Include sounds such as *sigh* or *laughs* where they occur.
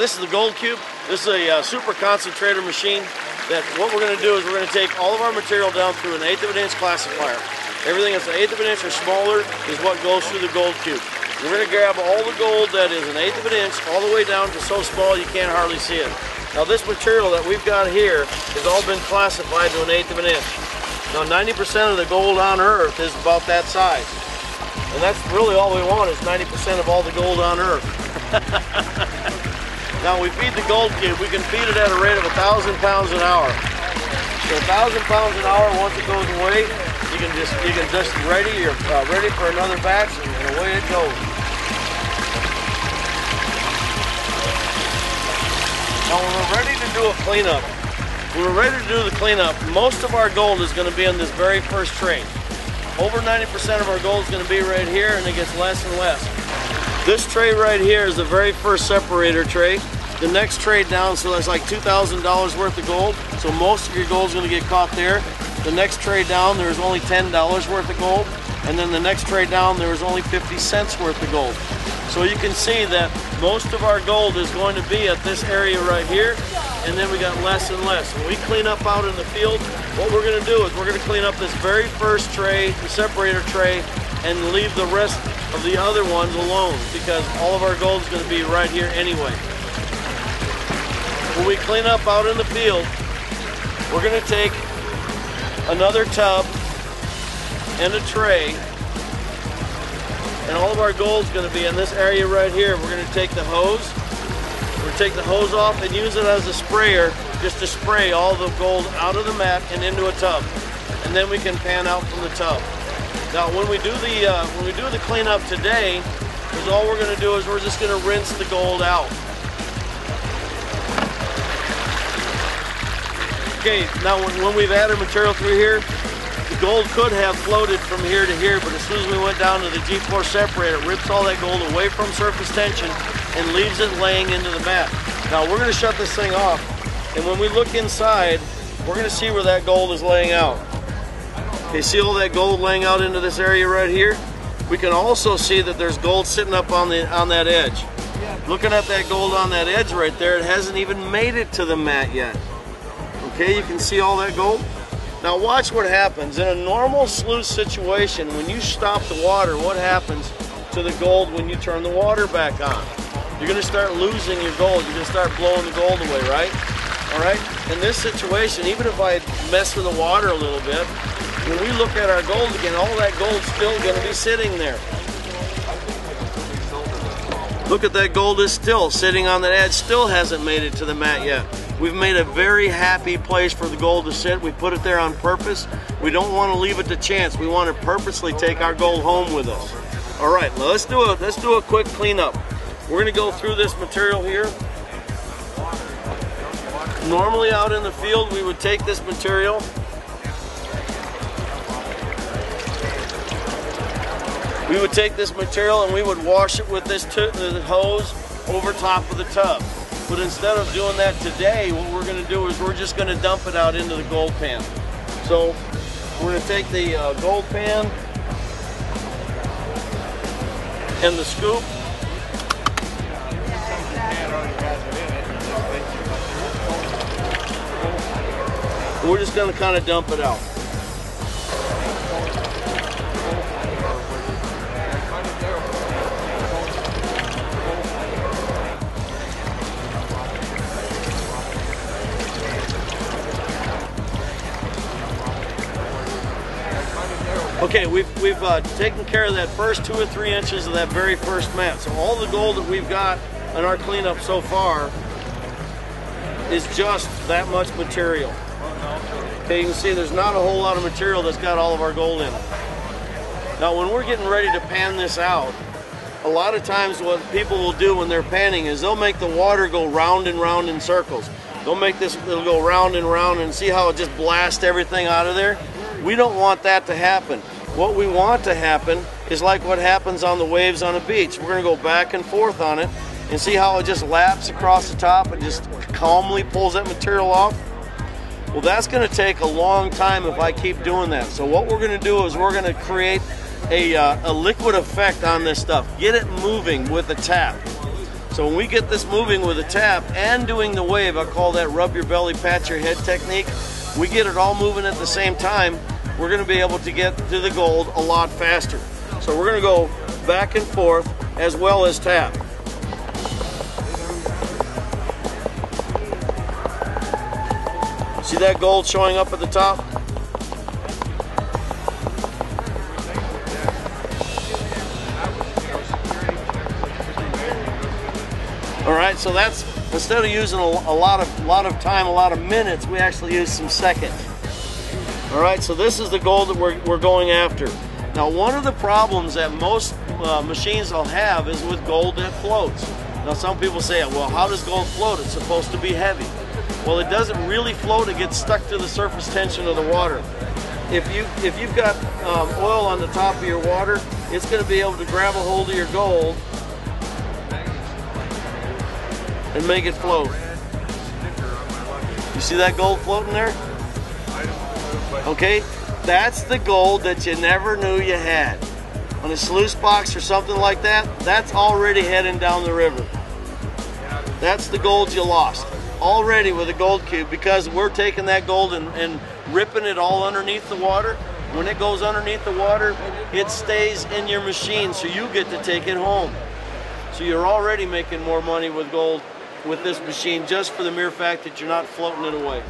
this is the Gold Cube. This is a uh, super concentrator machine that what we're going to do is we're going to take all of our material down through an eighth of an inch classifier. Everything that's an eighth of an inch or smaller is what goes through the Gold Cube. We're going to grab all the gold that is an eighth of an inch all the way down to so small you can't hardly see it. Now this material that we've got here has all been classified to an eighth of an inch. Now 90% of the gold on earth is about that size. And that's really all we want is 90% of all the gold on earth. *laughs* now we feed the gold cube, we can feed it at a rate of a thousand pounds an hour. So a thousand pounds an hour, once it goes away, you can just you can just ready, you're uh, ready for another batch and away it goes. Now when we're ready to do a cleanup, when we're ready to do the cleanup, most of our gold is going to be in this very first tray. Over 90% of our gold is going to be right here and it gets less and less. This tray right here is the very first separator tray. The next tray down, so that's like $2,000 worth of gold. So most of your gold is going to get caught there. The next tray down, there's only $10 worth of gold. And then the next tray down, there was only 50 cents worth of gold. So you can see that most of our gold is going to be at this area right here, and then we got less and less. When we clean up out in the field, what we're gonna do is we're gonna clean up this very first tray, the separator tray, and leave the rest of the other ones alone because all of our gold is gonna be right here anyway. When we clean up out in the field, we're gonna take another tub and a tray and all of our gold is going to be in this area right here. We're going to take the hose, we're going to take the hose off and use it as a sprayer just to spray all the gold out of the mat and into a tub. And then we can pan out from the tub. Now when we do the uh, when we do the cleanup today, is all we're going to do is we're just going to rinse the gold out. Okay, now when, when we've added material through here, the gold could have floated from here to here, but as soon as we went down to the G4 separator, it rips all that gold away from surface tension and leaves it laying into the mat. Now we're gonna shut this thing off, and when we look inside, we're gonna see where that gold is laying out. Okay, see all that gold laying out into this area right here? We can also see that there's gold sitting up on the on that edge. Looking at that gold on that edge right there, it hasn't even made it to the mat yet. Okay, you can see all that gold? Now watch what happens. In a normal sluice situation, when you stop the water, what happens to the gold when you turn the water back on? You're gonna start losing your gold. You're gonna start blowing the gold away, right? All right? In this situation, even if I mess with the water a little bit, when we look at our gold again, all that gold's still gonna be sitting there. Look at that gold is still sitting on that edge, still hasn't made it to the mat yet. We've made a very happy place for the gold to sit. We put it there on purpose. We don't want to leave it to chance. We want to purposely take our gold home with us. All right, let's do a let's do a quick cleanup. We're gonna go through this material here. Normally out in the field, we would take this material we would take this material and we would wash it with this hose over top of the tub. But instead of doing that today, what we're gonna do is we're just gonna dump it out into the gold pan. So we're gonna take the uh, gold pan and the scoop. We're just gonna kind of dump it out. Okay, we've, we've uh, taken care of that first two or three inches of that very first mat. So all the gold that we've got in our cleanup so far is just that much material. Okay, you can see there's not a whole lot of material that's got all of our gold in it. Now when we're getting ready to pan this out, a lot of times what people will do when they're panning is they'll make the water go round and round in circles. They'll make this, it'll go round and round and see how it just blasts everything out of there? We don't want that to happen. What we want to happen is like what happens on the waves on a beach. We're gonna go back and forth on it and see how it just laps across the top and just calmly pulls that material off. Well, that's gonna take a long time if I keep doing that. So what we're gonna do is we're gonna create a, uh, a liquid effect on this stuff. Get it moving with a tap. So So when we get this moving with a tap and doing the wave, I call that rub your belly, pat your head technique. We get it all moving at the same time. We're gonna be able to get to the gold a lot faster. So we're gonna go back and forth as well as tap. See that gold showing up at the top? All right, so that's instead of using a, a lot of lot of time, a lot of minutes, we actually use some seconds. All right, so this is the goal that we're, we're going after. Now, one of the problems that most uh, machines will have is with gold that floats. Now, some people say, well, how does gold float? It's supposed to be heavy. Well, it doesn't really float. It gets stuck to the surface tension of the water. If you if you've got um, oil on the top of your water, it's going to be able to grab a hold of your gold and make it float. You see that gold floating there? Okay, that's the gold that you never knew you had. On a sluice box or something like that, that's already heading down the river. That's the gold you lost already with a gold cube because we're taking that gold and, and ripping it all underneath the water. When it goes underneath the water, it stays in your machine so you get to take it home. So you're already making more money with gold with this machine just for the mere fact that you're not floating it away.